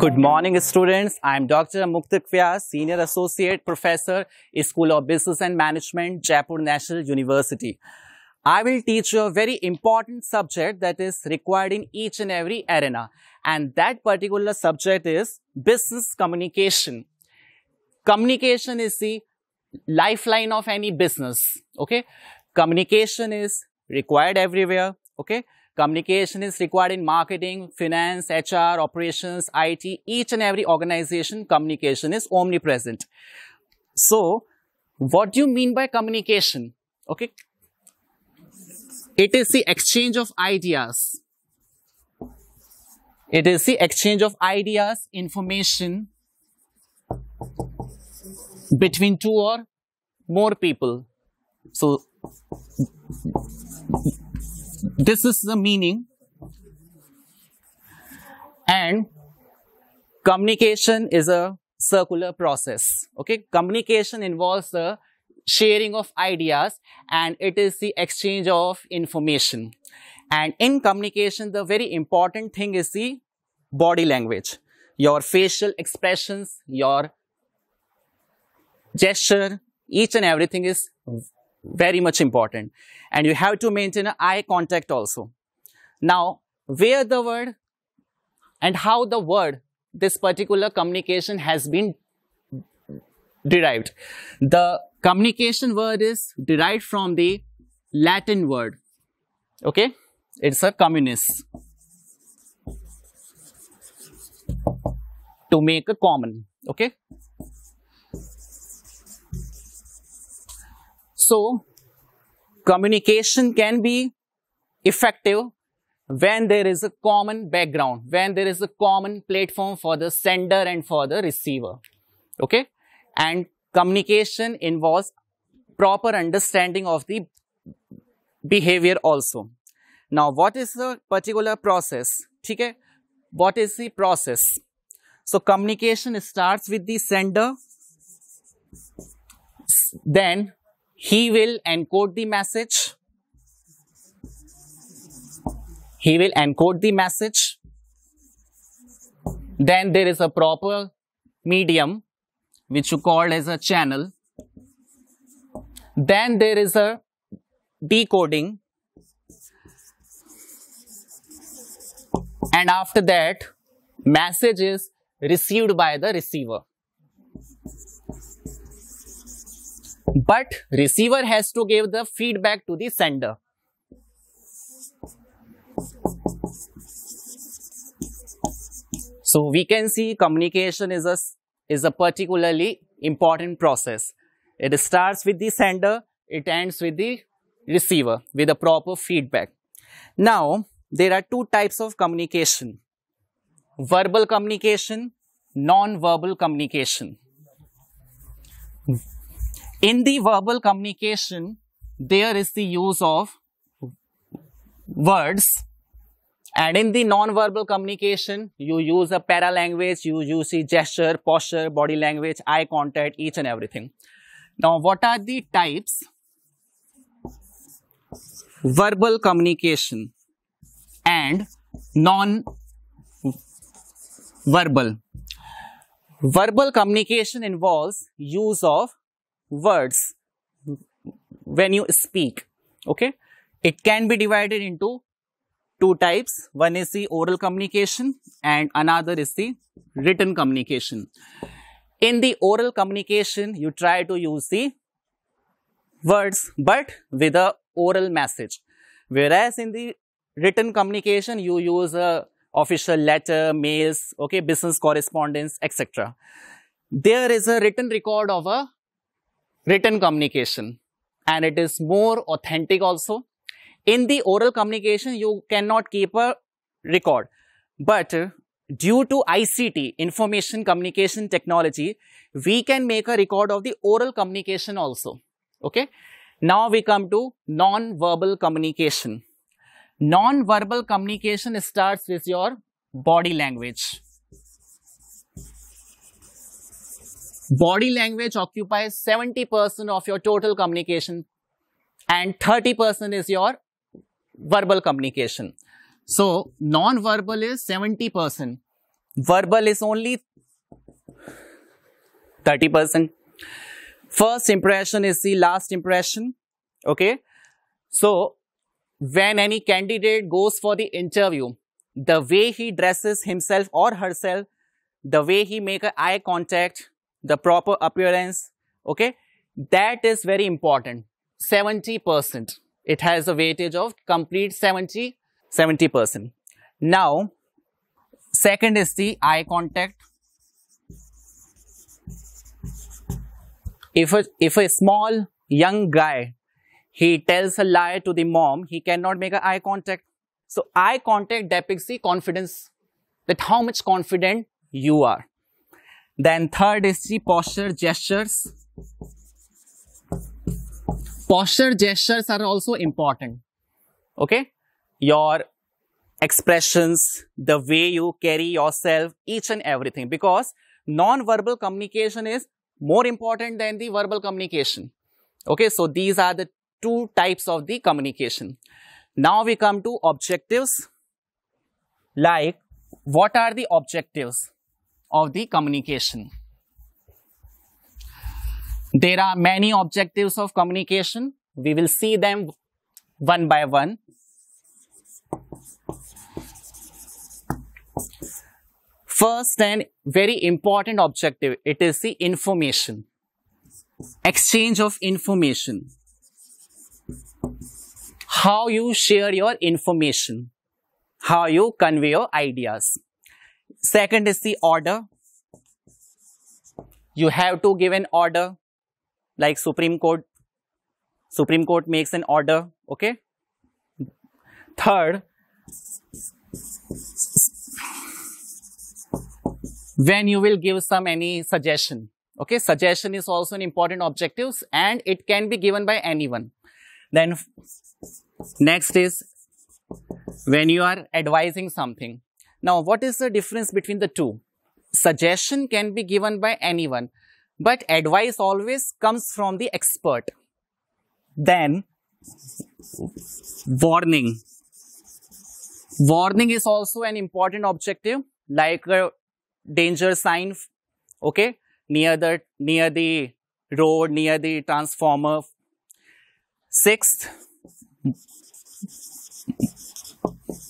Good morning, students. I am Dr. Muktak Vyas, Senior Associate Professor, School of Business and Management, Jaipur National University. I will teach you a very important subject that is required in each and every arena. And that particular subject is business communication. Communication is the lifeline of any business. Okay. Communication is required everywhere. Okay. Communication is required in marketing, finance, HR, operations, IT, each and every organization, communication is omnipresent. So, what do you mean by communication? Okay. It is the exchange of ideas. It is the exchange of ideas, information between two or more people. So, this is the meaning. And communication is a circular process. Okay? Communication involves the sharing of ideas and it is the exchange of information. And in communication the very important thing is the body language. Your facial expressions your gesture each and everything is very much important and you have to maintain eye contact also. Now, where the word and how the word, this particular communication has been derived. The communication word is derived from the Latin word. Okay, it's a communis. To make a common. Okay. So, communication can be effective when there is a common background, when there is a common platform for the sender and for the receiver. Okay. And communication involves proper understanding of the behavior also. Now, what is the particular process? Okay. What is the process? So, communication starts with the sender, then he will encode the message. He will encode the message. Then there is a proper medium which you call as a channel. Then there is a decoding. And after that, message is received by the receiver. But receiver has to give the feedback to the sender. So we can see communication is a, is a particularly important process. It starts with the sender, it ends with the receiver with a proper feedback. Now, there are two types of communication. Verbal communication, non-verbal communication. In the verbal communication, there is the use of words and in the non-verbal communication, you use a para-language, you use the gesture, posture, body language, eye contact, each and everything. Now, what are the types? Verbal communication and non-verbal. Verbal communication involves use of words when you speak okay? It can be divided into two types. One is the oral communication and another is the written communication. In the oral communication you try to use the words but with a oral message. Whereas in the written communication you use a official letter mails okay business correspondence etc there is a written record of a written communication and it is more authentic also. In the oral communication, you cannot keep a record. But uh, due to ICT, information communication technology, we can make a record of the oral communication also. Okay. Now we come to non-verbal communication. Non-verbal communication starts with your body language. Body language occupies 70% of your total communication and 30% is your verbal communication. So, non-verbal is 70% verbal is only 30%. First impression is the last impression. Okay. So, when any candidate goes for the interview, the way he dresses himself or herself, the way he make eye contact, the proper appearance, okay, that is very important. 70%. It has a weightage of complete 70, 70%. Now, second is the eye contact. If a, if a small young guy, he tells a lie to the mom, he cannot make a eye contact. So eye contact depicts the confidence, that how much confident you are. Then third is the posture gestures. Posture gestures are also important. Okay. Your expressions, the way you carry yourself, each and everything. Because non-verbal communication is more important than the verbal communication. Okay, so these are the two types of the communication. Now we come to objectives. Like, what are the objectives of the communication? There are many objectives of communication. We will see them one by one. First and very important objective, it is the information. Exchange of information. How you share your information. How you convey your ideas. Second is the order. You have to give an order like Supreme Court. Supreme Court makes an order, okay? Third, when you will give some any suggestion. Okay, suggestion is also an important objective and it can be given by anyone. Then next is when you are advising something. Now, what is the difference between the two? Suggestion can be given by anyone, but advice always comes from the expert. Then warning. Warning is also an important objective like uh, danger sign okay near the near the road near the transformer sixth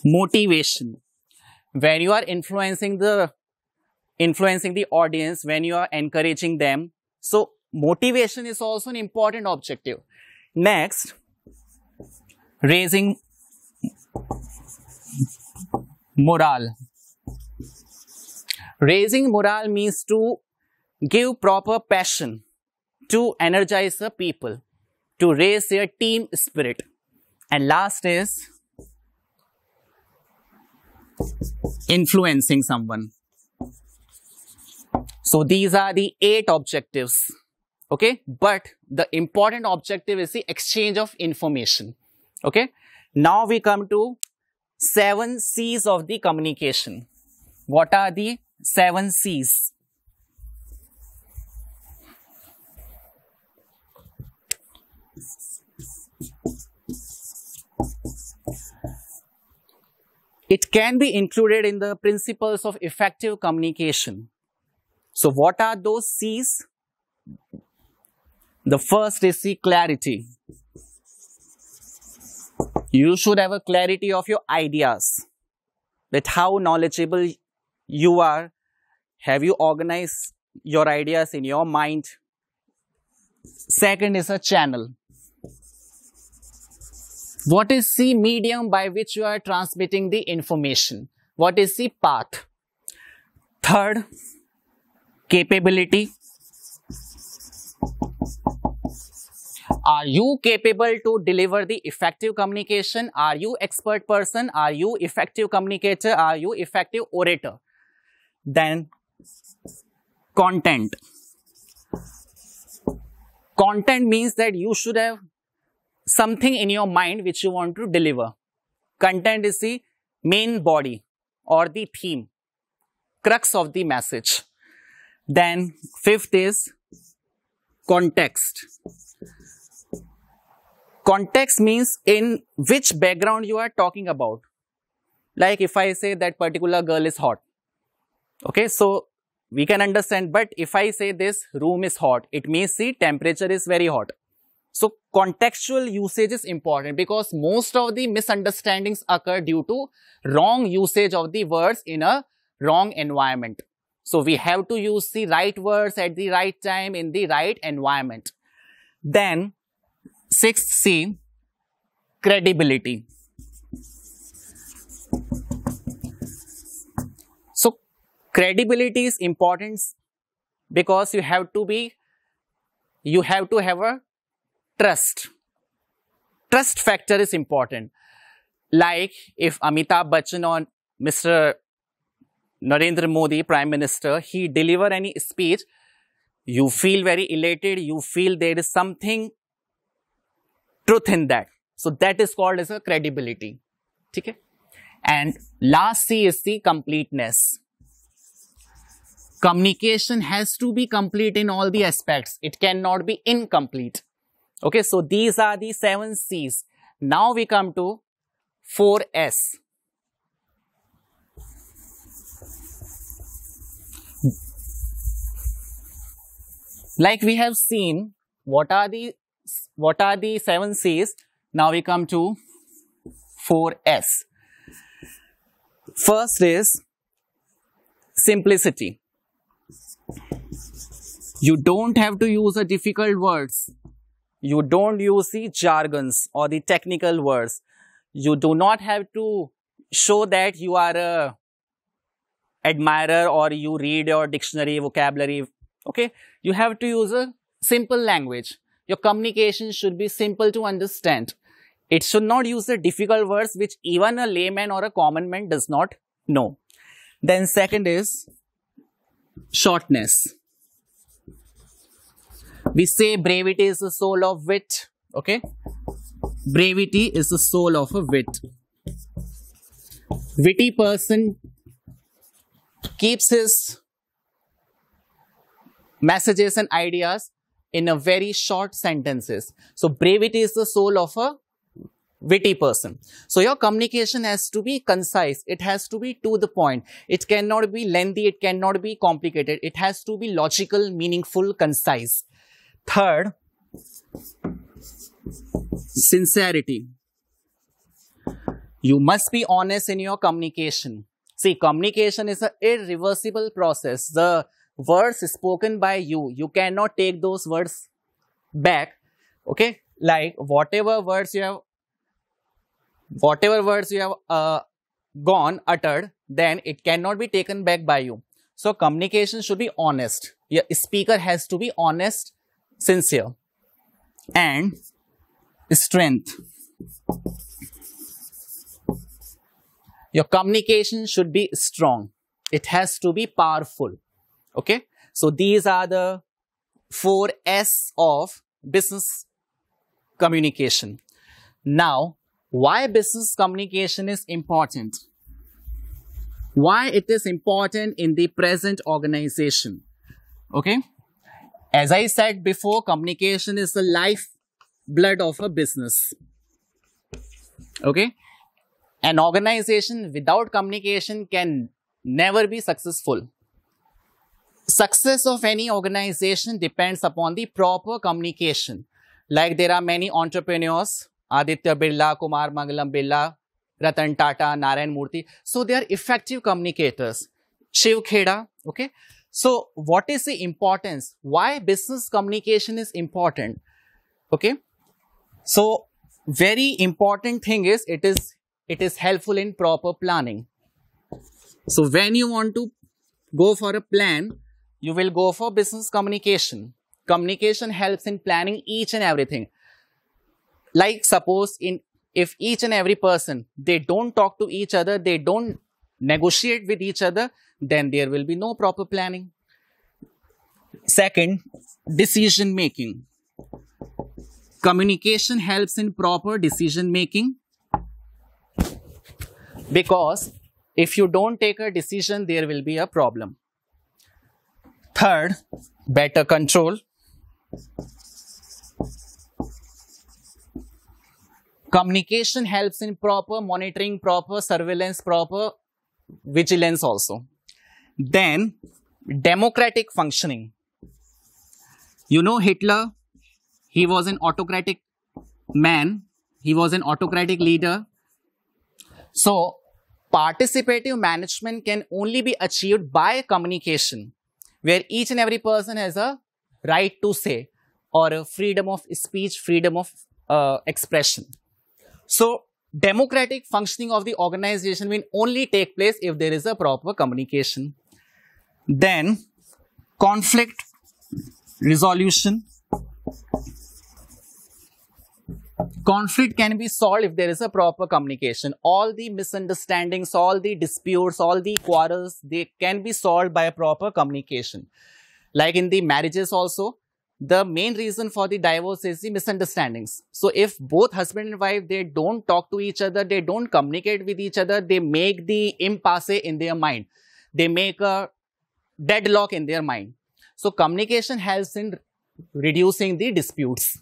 motivation when you are influencing the influencing the audience when you are encouraging them. So motivation is also an important objective. Next raising morale. Raising morale means to give proper passion to energize the people, to raise their team spirit. And last is influencing someone. So these are the eight objectives. Okay. But the important objective is the exchange of information. Okay. Now we come to seven C's of the communication. What are the seven C's. It can be included in the principles of effective communication. So what are those C's? The first is C, clarity. You should have a clarity of your ideas, that how knowledgeable you are, have you organized your ideas in your mind? Second is a channel. What is the medium by which you are transmitting the information? What is the path? Third, capability. Are you capable to deliver the effective communication? Are you expert person? Are you effective communicator? Are you effective orator? Then content. Content means that you should have something in your mind which you want to deliver. Content is the main body or the theme, crux of the message. Then fifth is context. Context means in which background you are talking about. Like if I say that particular girl is hot, Okay, so we can understand, but if I say this room is hot, it means the temperature is very hot. So contextual usage is important because most of the misunderstandings occur due to wrong usage of the words in a wrong environment. So we have to use the right words at the right time in the right environment. Then sixth C, credibility. So credibility is important because you have to be, you have to have a trust. Trust factor is important. Like if Amitabh Bachchan or Mr. Narendra Modi, Prime Minister, he deliver any speech, you feel very elated, you feel there is something truth in that. So that is called as a credibility. Okay? And last C is the completeness. Communication has to be complete in all the aspects. It cannot be incomplete. Okay, so these are the seven C's. Now we come to 4S. Like we have seen, what are the what are the seven C's? Now we come to 4S. First is simplicity. You don't have to use a difficult words. You don't use the jargons or the technical words. You do not have to show that you are a admirer or you read your dictionary, vocabulary. Okay. You have to use a simple language. Your communication should be simple to understand. It should not use the difficult words which even a layman or a common man does not know. Then second is shortness. We say brevity is the soul of wit. Okay. Brevity is the soul of a wit. Witty person keeps his messages and ideas in a very short sentences. So brevity is the soul of a witty person. So your communication has to be concise. It has to be to the point. It cannot be lengthy. It cannot be complicated. It has to be logical, meaningful, concise. Third, sincerity. You must be honest in your communication. See, communication is an irreversible process. The words spoken by you, you cannot take those words back. Okay? Like whatever words you have, whatever words you have uh, gone, uttered, then it cannot be taken back by you. So communication should be honest. Your speaker has to be honest sincere and strength. Your communication should be strong. It has to be powerful. Okay. So these are the four S of business communication. Now, why business communication is important? Why it is important in the present organization? Okay. As I said before, communication is the life blood of a business. Okay. An organization without communication can never be successful. Success of any organization depends upon the proper communication. Like there are many entrepreneurs, Aditya Birla, Kumar Mangalam Birla, Ratan Tata, Narayan Murthy. So they are effective communicators. Shiv Khera, okay. So what is the importance? Why business communication is important? Okay. So very important thing is it is it is helpful in proper planning. So when you want to go for a plan, you will go for business communication. Communication helps in planning each and everything. Like suppose in if each and every person, they don't talk to each other, they don't negotiate with each other, then there will be no proper planning. Second, decision making. Communication helps in proper decision making because if you don't take a decision, there will be a problem. Third, better control. Communication helps in proper monitoring, proper surveillance, proper vigilance also. Then democratic functioning. You know Hitler, he was an autocratic man, he was an autocratic leader. So participative management can only be achieved by communication where each and every person has a right to say or a freedom of speech, freedom of uh, expression. So democratic functioning of the organization will only take place if there is a proper communication. Then conflict resolution. Conflict can be solved if there is a proper communication. All the misunderstandings, all the disputes, all the quarrels, they can be solved by a proper communication. Like in the marriages also, the main reason for the divorce is the misunderstandings. So if both husband and wife, they don't talk to each other, they don't communicate with each other, they make the impasse in their mind. They make a deadlock in their mind. So communication helps in reducing the disputes.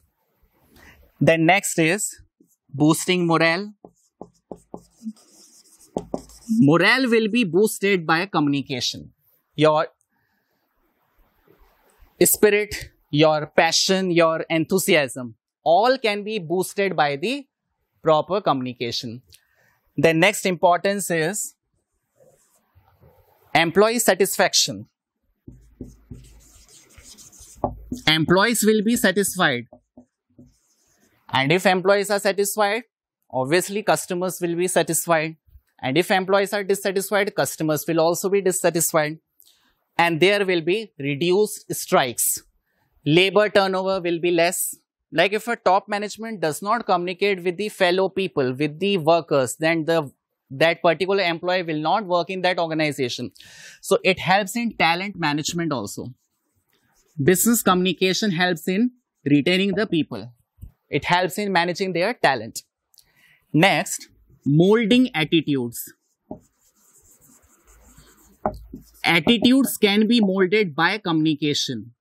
Then next is boosting morale. Morale will be boosted by communication. Your spirit your passion, your enthusiasm, all can be boosted by the proper communication. The next importance is employee satisfaction. Employees will be satisfied. And if employees are satisfied, obviously customers will be satisfied. And if employees are dissatisfied, customers will also be dissatisfied. And there will be reduced strikes labor turnover will be less. Like if a top management does not communicate with the fellow people, with the workers, then the that particular employee will not work in that organization. So it helps in talent management also. Business communication helps in retaining the people. It helps in managing their talent. Next, molding attitudes. Attitudes can be molded by communication.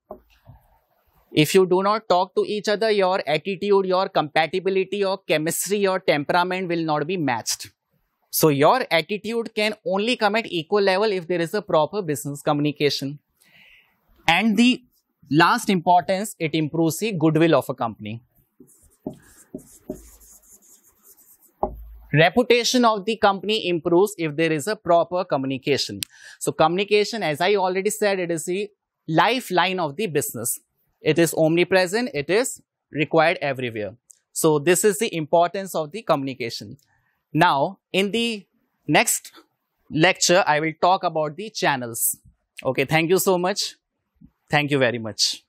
If you do not talk to each other, your attitude, your compatibility, your chemistry, your temperament will not be matched. So your attitude can only come at equal level if there is a proper business communication. And the last importance, it improves the goodwill of a company. Reputation of the company improves if there is a proper communication. So communication, as I already said, it is the lifeline of the business. It is omnipresent. It is required everywhere. So this is the importance of the communication. Now, in the next lecture, I will talk about the channels. Okay, thank you so much. Thank you very much.